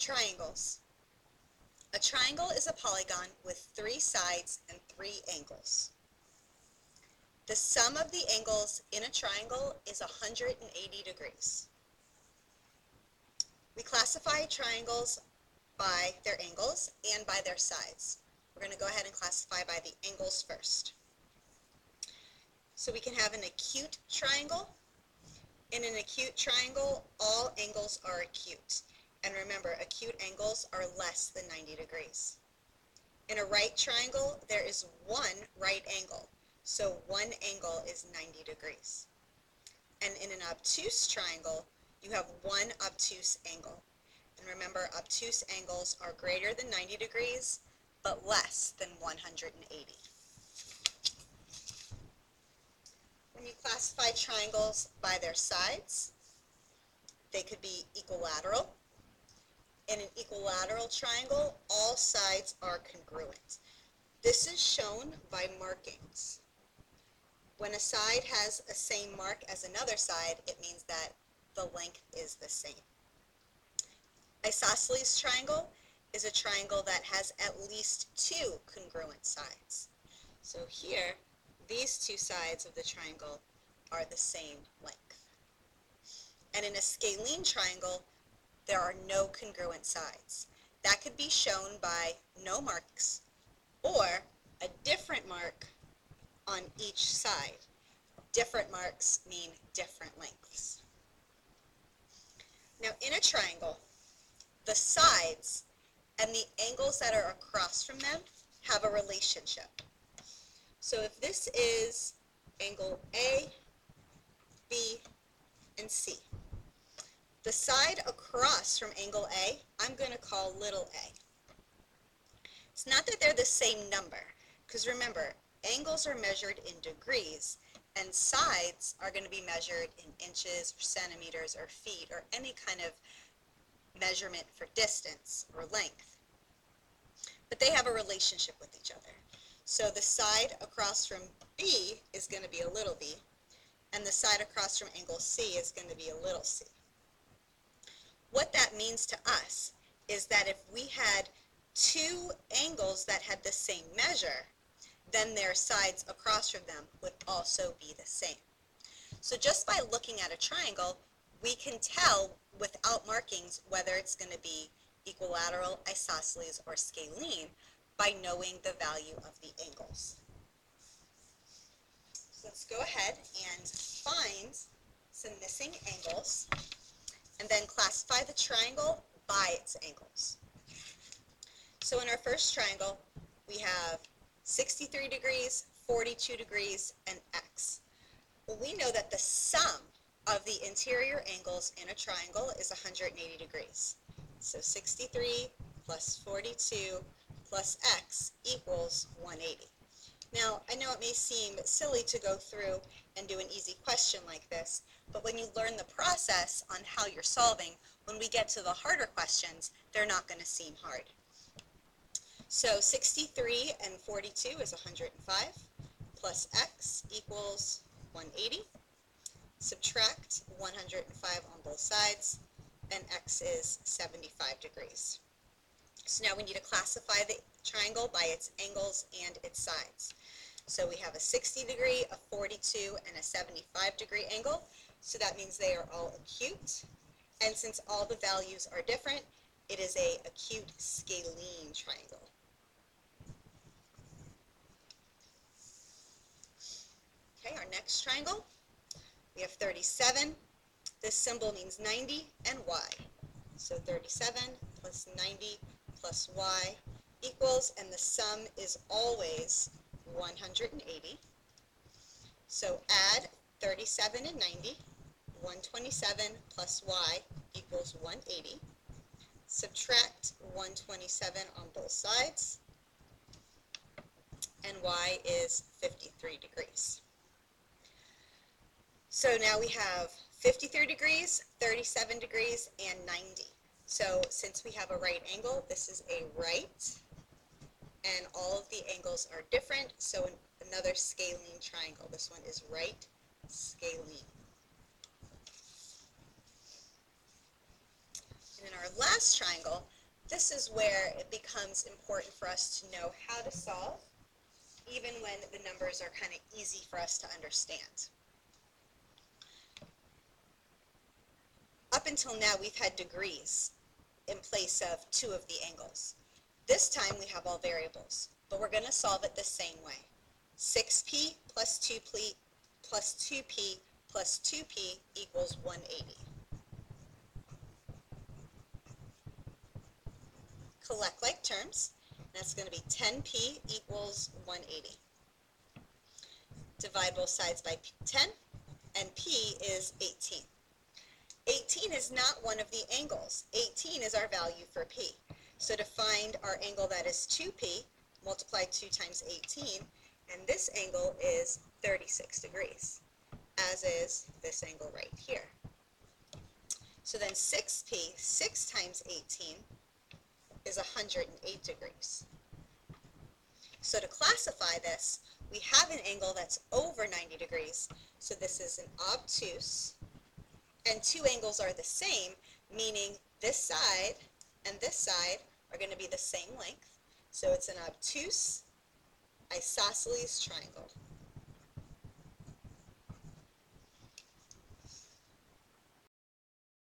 Triangles. A triangle is a polygon with three sides and three angles. The sum of the angles in a triangle is 180 degrees. We classify triangles by their angles and by their sides. We're going to go ahead and classify by the angles first. So we can have an acute triangle. In an acute triangle, all angles are acute. And remember, acute angles are less than 90 degrees. In a right triangle, there is one right angle. So one angle is 90 degrees. And in an obtuse triangle, you have one obtuse angle. And remember, obtuse angles are greater than 90 degrees, but less than 180. When you classify triangles by their sides, they could be equilateral, in an equilateral triangle, all sides are congruent. This is shown by markings. When a side has a same mark as another side, it means that the length is the same. Isosceles triangle is a triangle that has at least two congruent sides. So here, these two sides of the triangle are the same length. And in a scalene triangle, there are no congruent sides. That could be shown by no marks or a different mark on each side. Different marks mean different lengths. Now in a triangle, the sides and the angles that are across from them have a relationship. So if this is angle A, B, and C, the side across from angle A, I'm going to call little a. It's not that they're the same number, because remember, angles are measured in degrees, and sides are going to be measured in inches, or centimeters, or feet, or any kind of measurement for distance or length. But they have a relationship with each other. So the side across from B is going to be a little b, and the side across from angle C is going to be a little c. What that means to us is that if we had two angles that had the same measure, then their sides across from them would also be the same. So just by looking at a triangle, we can tell without markings whether it's going to be equilateral, isosceles, or scalene by knowing the value of the angles. So let's go ahead and find some missing angles and then classify the triangle by its angles. So in our first triangle, we have 63 degrees, 42 degrees, and x. Well, we know that the sum of the interior angles in a triangle is 180 degrees. So 63 plus 42 plus x equals 180. Now, I know it may seem silly to go through and do an easy question like this, but when you learn the process on how you're solving, when we get to the harder questions, they're not going to seem hard. So 63 and 42 is 105 plus x equals 180. Subtract 105 on both sides, and x is 75 degrees. So now we need to classify the triangle by its angles and its sides. So we have a 60 degree, a 42, and a 75 degree angle. So that means they are all acute. And since all the values are different, it is a acute scalene triangle. Okay, our next triangle, we have 37. This symbol means 90 and y. So 37 plus 90 plus y equals, and the sum is always 180. So add 37 and 90. 127 plus y equals 180. Subtract 127 on both sides. And y is 53 degrees. So now we have 53 degrees, 37 degrees, and 90. So since we have a right angle, this is a right and all of the angles are different, so another scalene triangle. This one is right scalene. And in our last triangle, this is where it becomes important for us to know how to solve, even when the numbers are kind of easy for us to understand. Up until now, we've had degrees in place of two of the angles. This time we have all variables, but we're going to solve it the same way. 6p plus 2p plus 2p plus 2p equals 180. Collect like terms. That's going to be 10p equals 180. Divide both sides by 10, and p is 18. 18 is not one of the angles. 18 is our value for p. So to find our angle that is 2p, multiply 2 times 18, and this angle is 36 degrees, as is this angle right here. So then 6p, 6 times 18, is 108 degrees. So to classify this, we have an angle that's over 90 degrees, so this is an obtuse, and two angles are the same, meaning this side and this side are going to be the same length. So it's an obtuse isosceles triangle.